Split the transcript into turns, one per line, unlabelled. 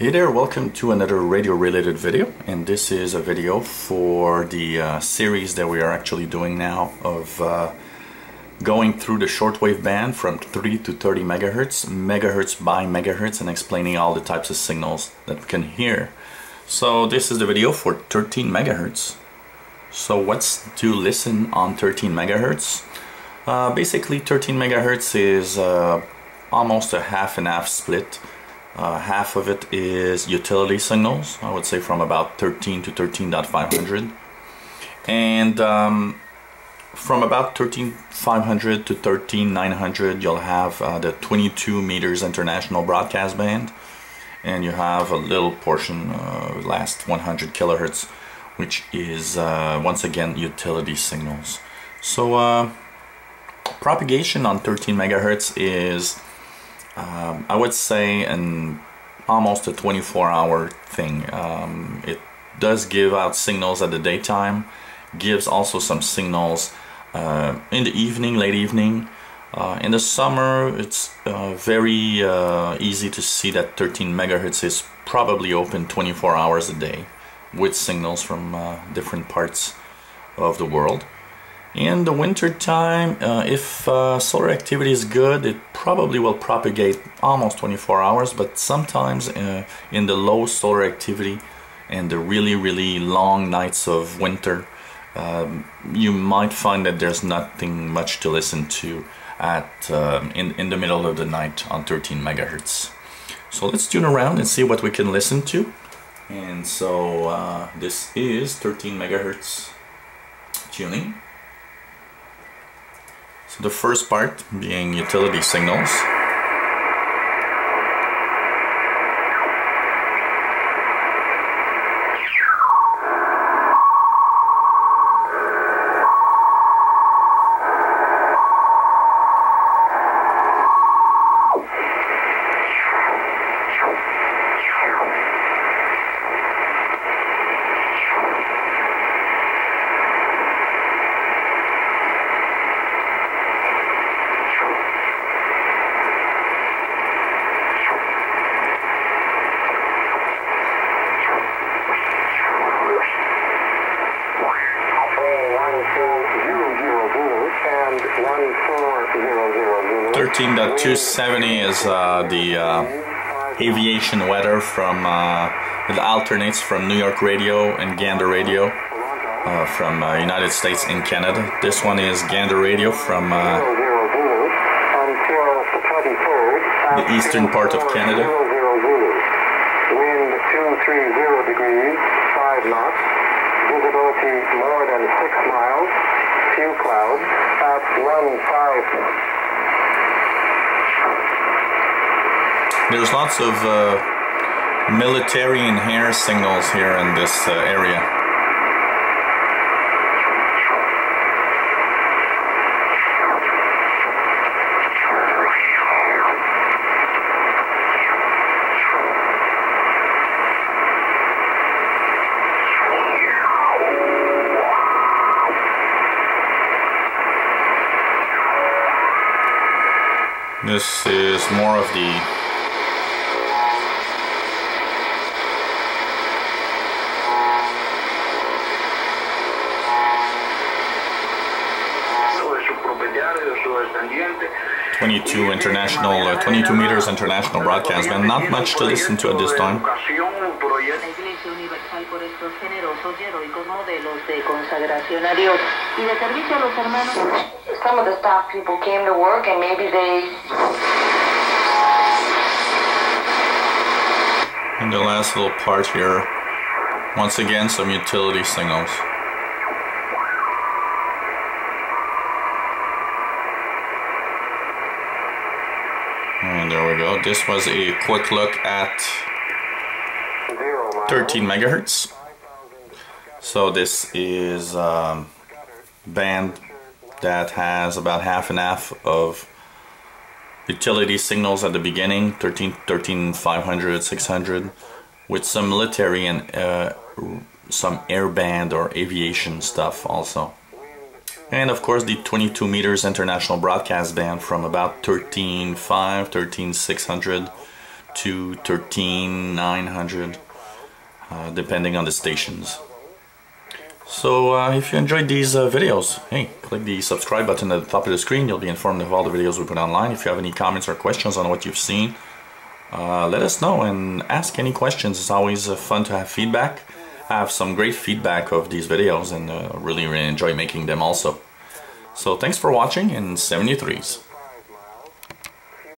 Hey there, welcome to another radio related video and this is a video for the uh, series that we are actually doing now of uh, going through the shortwave band from 3 to 30 megahertz, megahertz by megahertz and explaining all the types of signals that we can hear. So this is the video for 13 megahertz. So what's to listen on 13 megahertz? Uh, basically 13 megahertz is uh, almost a half and half split uh, half of it is utility signals, I would say from about 13 to 13.500. And um, from about 13.500 to 13.900 you'll have uh, the 22 meters international broadcast band and you have a little portion, uh, last 100 kilohertz, which is uh, once again utility signals. So uh, propagation on 13 megahertz is um, I would say an almost a 24 hour thing. Um, it does give out signals at the daytime, gives also some signals uh, in the evening, late evening. Uh, in the summer, it's uh, very uh, easy to see that 13 megahertz is probably open 24 hours a day with signals from uh, different parts of the world. In the winter time, uh, if uh, solar activity is good, it probably will propagate almost 24 hours, but sometimes uh, in the low solar activity and the really, really long nights of winter, um, you might find that there's nothing much to listen to at um, in, in the middle of the night on 13 megahertz. So let's tune around and see what we can listen to. And so uh, this is 13 megahertz tuning. The first part being utility signals. 13.270 is uh, the uh, aviation weather from uh, it alternates from New York radio and Gander radio uh, from uh, United States and Canada. This one is Gander radio from uh, the eastern part of Canada.
Wind 230 degrees, 5 knots, visibility more than 6 miles, few clouds, at 1 5
There's lots of uh, military and hair signals here in this uh, area. This is more of the 22 international, uh, 22 meters international broadcast band. Not much to listen to at this time.
Some of the staff people came to work and maybe they...
And the last little part here, once again some utility signals. And there we go. This was a quick look at 13 megahertz. So this is a um, band that has about half and half of utility signals at the beginning 13 13 500 600 with some military and uh, some airband or aviation stuff also and of course the 22 meters international broadcast band from about 13.5, 13.600 to 13, 900, uh, depending on the stations. So uh, if you enjoyed these uh, videos, hey, click the subscribe button at the top of the screen. You'll be informed of all the videos we put online. If you have any comments or questions on what you've seen, uh, let us know and ask any questions. It's always uh, fun to have feedback. Have some great feedback of these videos and uh, really, really enjoy making them also. So thanks for watching and 73s.